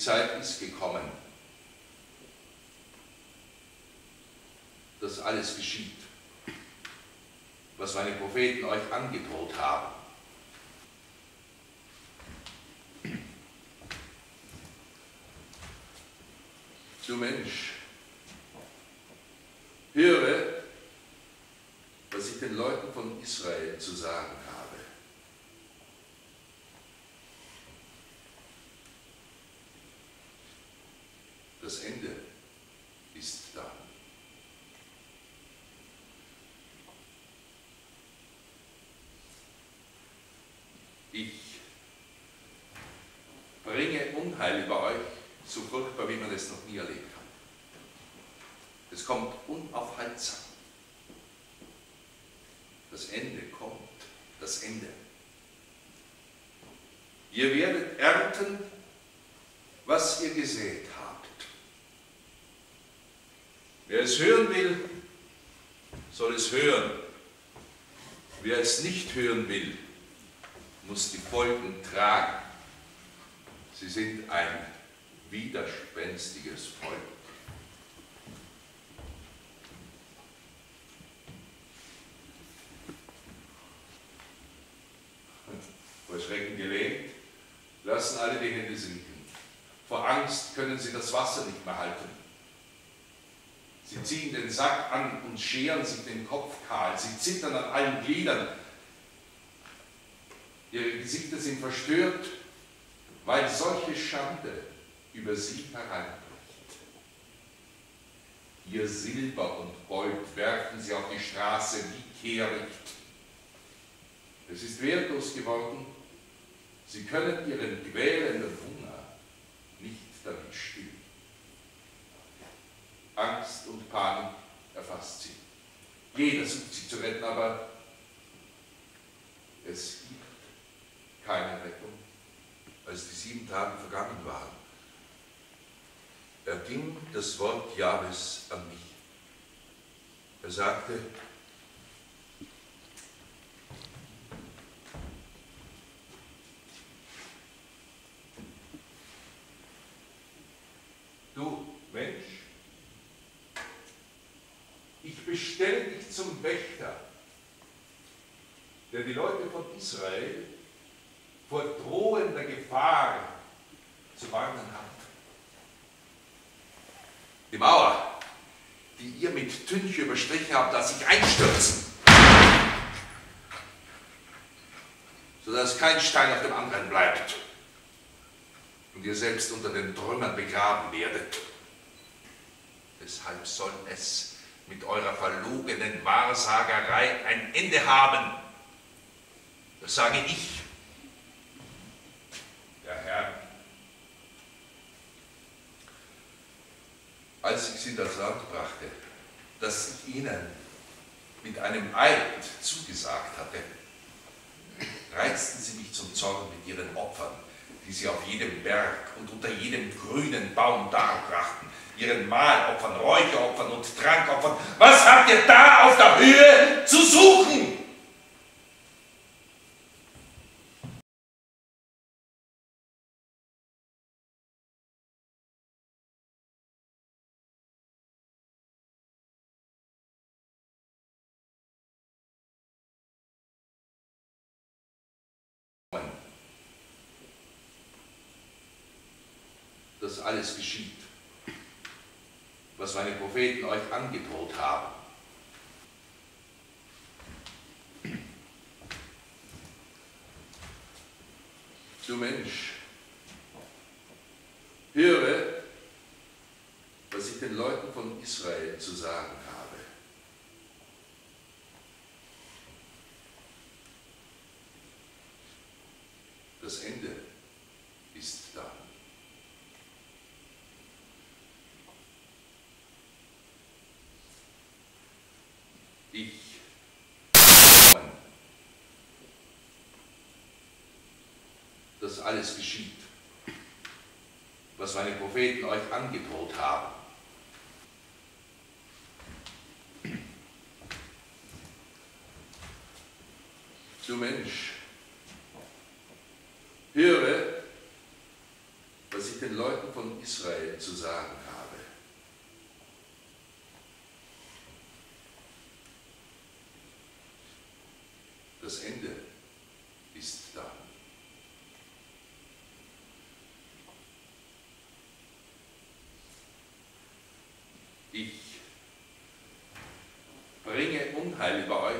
Zeit ist gekommen, dass alles geschieht, was meine Propheten euch angedroht haben. Du Mensch, höre, was ich den Leuten von Israel zu sagen habe. Das Ende ist da. Ich bringe Unheil über euch, so furchtbar, wie man es noch nie erlebt hat. Es kommt unaufhaltsam. Das Ende kommt, das Ende. Ihr werdet ernten, was ihr gesät habt. Wer es hören will, soll es hören. Wer es nicht hören will, muss die Folgen tragen. Sie sind ein widerspenstiges Volk. Vor Schrecken gelähmt, lassen alle die Hände sinken. Vor Angst können sie das Wasser nicht mehr halten. Sie ziehen den Sack an und scheren sich den Kopf kahl. Sie zittern an allen Gliedern. Ihre Gesichter sind verstört, weil solche Schande über sie hereinbricht. Ihr Silber und Gold werfen sie auf die Straße wie Kehricht. Es ist wertlos geworden. Sie können ihren quälenden Hunger nicht damit stillen. Angst und Panik erfasst sie. Jeder sucht sie zu retten, aber es gibt keine Rettung. Als die sieben Tage vergangen waren, erging das Wort Jahres an mich. Er sagte, du Mensch, ich bestelle dich zum Wächter, der die Leute von Israel vor drohender Gefahr zu warnen hat. Die Mauer, die ihr mit Tünche überstrichen habt, lasse ich einstürzen, sodass kein Stein auf dem anderen bleibt und ihr selbst unter den Trümmern begraben werdet. Deshalb soll es mit eurer verlogenen Wahrsagerei ein Ende haben. Das sage ich, der Herr. Als ich sie in das Land brachte, das ich ihnen mit einem Eid zugesagt hatte, reizten sie mich zum Zorn mit ihren Opfern, die sie auf jedem Berg und unter jedem grünen Baum darbrachten, ihren Mahlopfern, Räucheropfern und Trankopfern. Was habt ihr da auf der Höhe zu suchen? dass alles geschieht, was meine Propheten euch angedroht haben. Du Mensch, höre, was ich den Leuten von Israel zu sagen habe. Das Ende ist da. Ich dass alles geschieht, was meine Propheten euch angedroht haben. Du Mensch, höre, was ich den Leuten von Israel zu sagen habe. Das Ende ist da. Ich bringe Unheil über euch,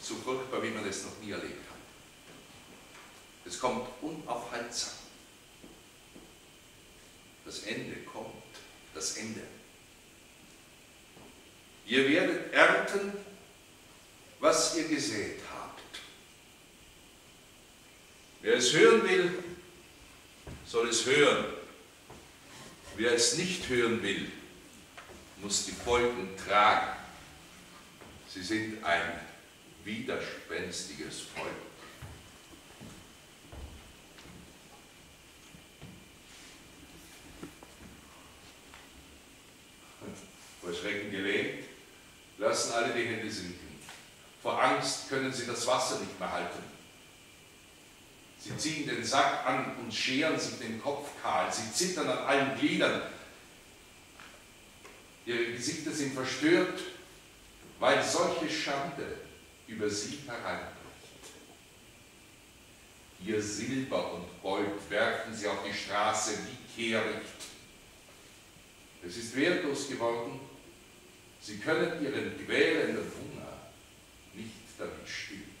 so furchtbar, wie man es noch nie erlebt hat. Es kommt unaufhaltsam. Das Ende kommt, das Ende. Ihr werdet ernten, was ihr gesät habt. Wer es hören will, soll es hören. Wer es nicht hören will, muss die Folgen tragen. Sie sind ein widerspenstiges Volk. Vor Schrecken gelähmt, lassen alle die Hände sinken. Vor Angst können sie das Wasser nicht mehr halten. Sie ziehen den Sack an und scheren sich den Kopf kahl. Sie zittern an allen Gliedern. Ihre Gesichter sind verstört, weil solche Schande über sie hereinbricht. Ihr Silber und Gold werfen sie auf die Straße wie Kehricht. Es ist wertlos geworden. Sie können ihren quälenden Hunger nicht damit stillen.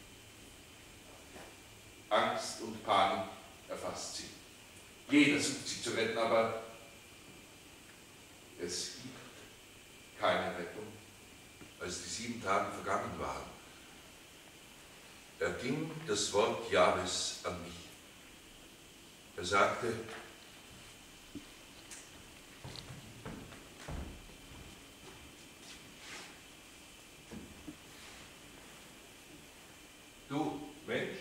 Angst und Panik erfasst sie. Jeder sucht sie zu retten, aber es gibt keine Rettung. Als die sieben Tage vergangen waren, erging das Wort Jahres an mich. Er sagte, du Mensch,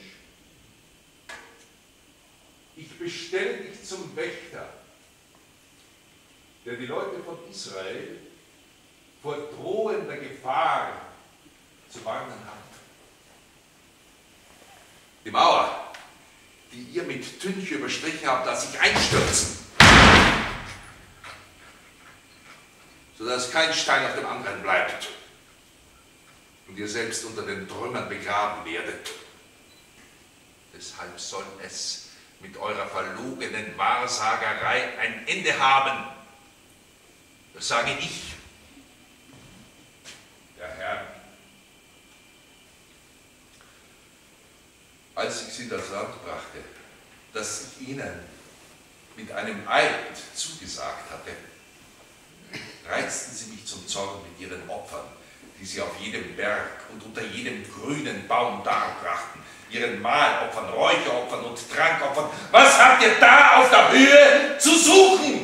ich bestelle dich zum Wächter, der die Leute von Israel vor drohender Gefahr zu warnen hat. Die Mauer, die ihr mit Tünche überstrichen habt, lasse ich einstürzen, sodass kein Stein auf dem anderen bleibt und ihr selbst unter den Trümmern begraben werdet. Deshalb soll es mit eurer verlogenen Wahrsagerei ein Ende haben. Das sage ich, der Herr. Als in das Land brachte, das ich ihnen mit einem Eid zugesagt hatte, reizten sie mich zum Zorn mit ihren Opfern, die sie auf jedem Berg und unter jedem grünen Baum darbrachten, ihren Mahlopfern, Räucheropfern und Trankopfern. Was habt ihr da auf der Höhe zu suchen?